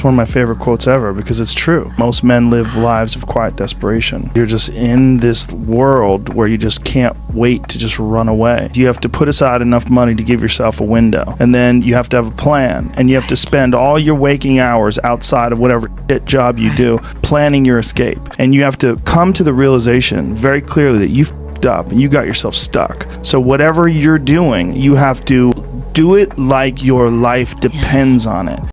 It's one of my favorite quotes ever because it's true. Most men live lives of quiet desperation. You're just in this world where you just can't wait to just run away. You have to put aside enough money to give yourself a window. And then you have to have a plan. And you have to spend all your waking hours outside of whatever shit job you do planning your escape. And you have to come to the realization very clearly that you fed up and you got yourself stuck. So whatever you're doing, you have to do it like your life depends on it.